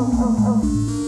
oh, oh, oh.